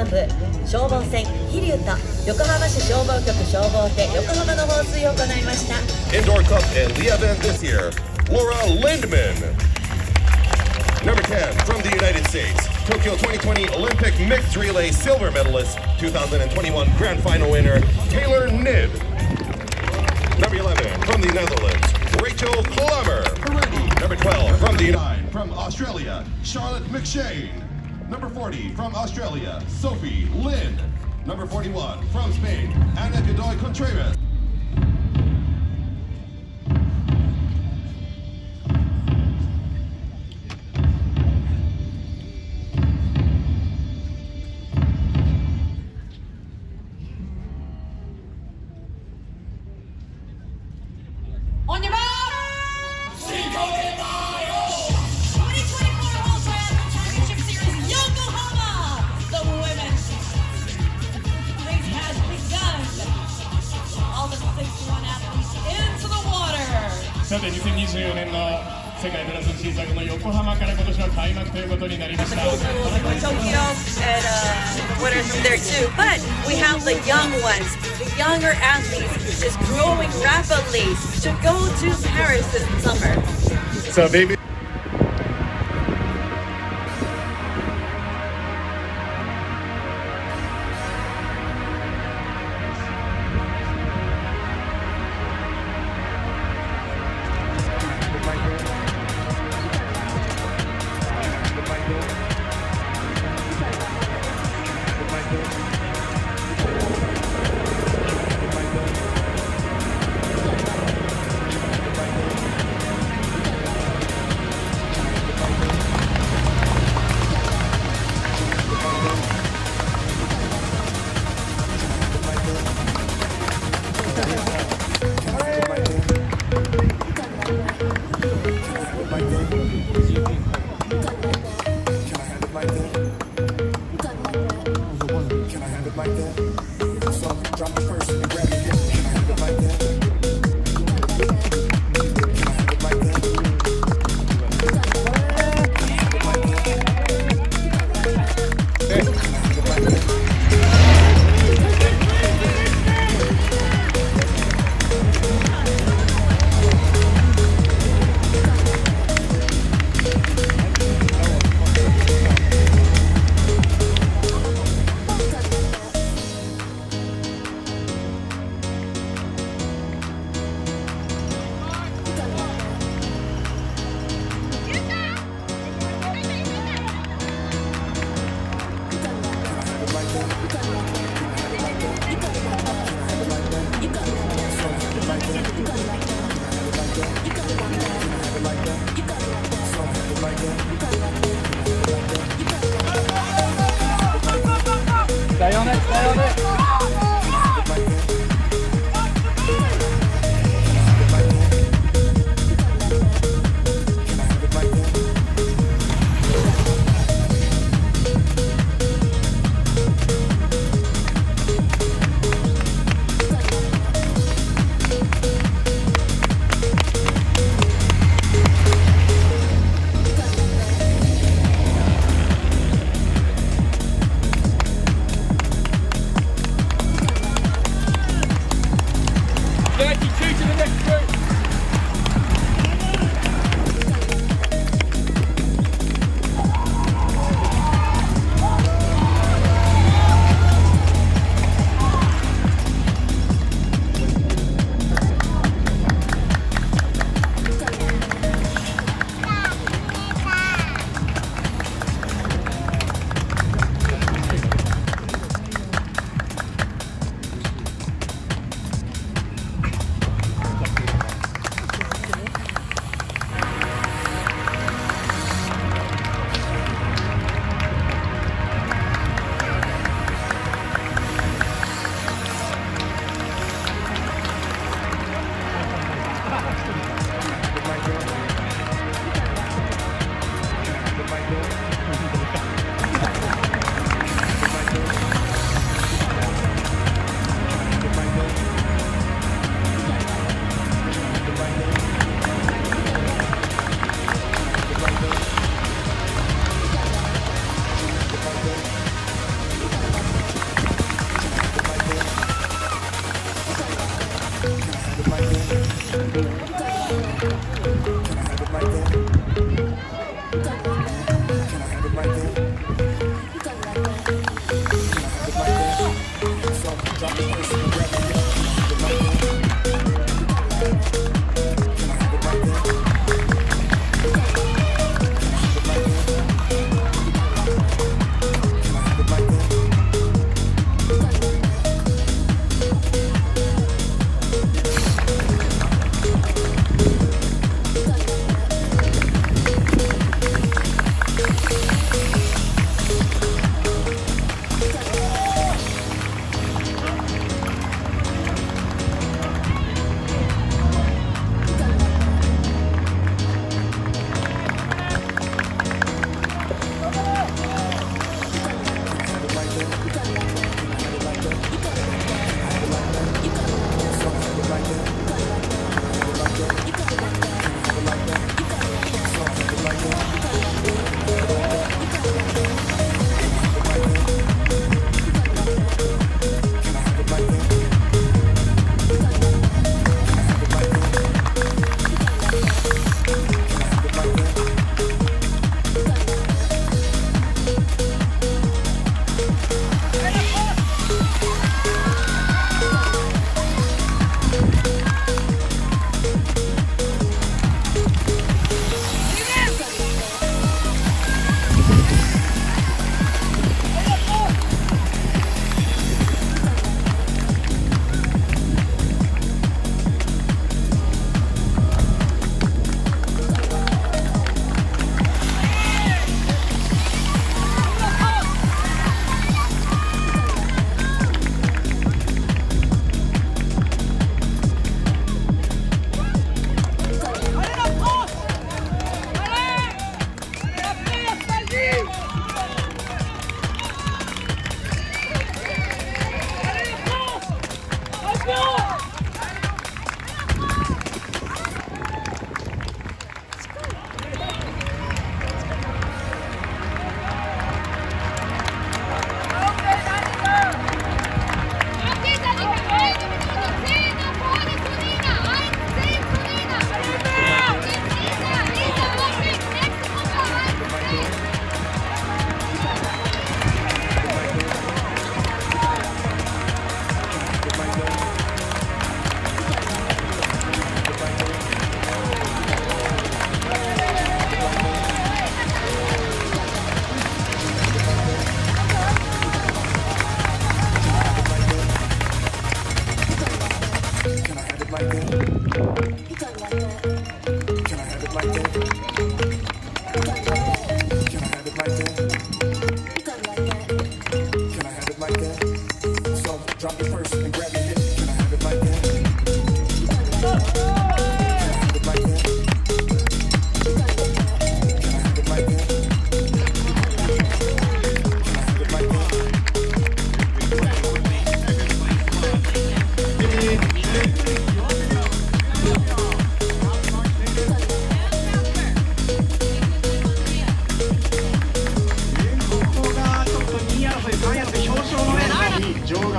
管部消防船飛龍と横浜市消防局消防艇横浜の放水を行いました。Indoor Cup and Lieven this year Laura Lindemann. Number 10 from the United States Tokyo 2020 Olympic Mixed Relay Silver Medalist 2021 Grand Final winner Taylor Knibb. Number 11 from the Netherlands Rachel Klamer. Number 12 from the United from Australia Charlotte McShane. Number 40, from Australia, Sophie Linn. Number 41, from Spain, Ana Godoy Contreras. さて2024年の世界ブラスシーズンこの横浜から今年は開幕ということになりました Tokyo and uh, winners from there too. But we have the young ones, the younger athletes is growing rapidly to go to Paris this summer. So baby Allez, on est, allez, on est.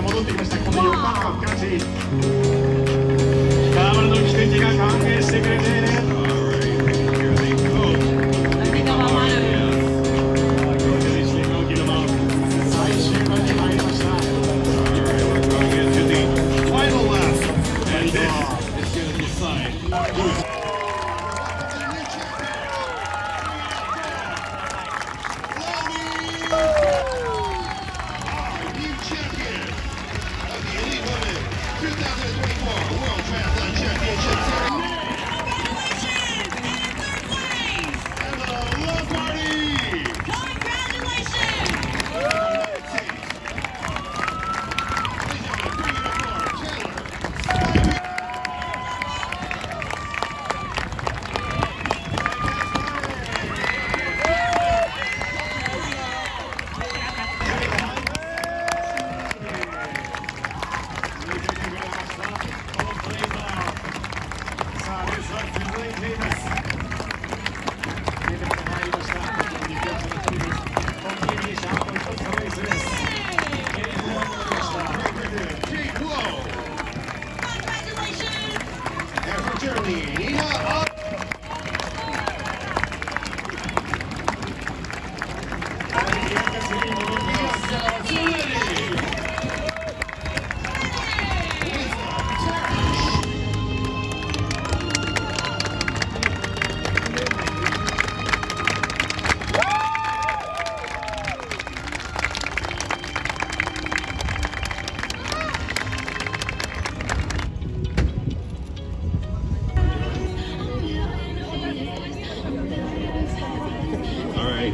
戻ってきました。この横浜深北原の奇跡が歓迎してくれてね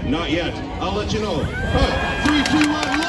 Not yet. I'll let you know. Cut. Three, two, one,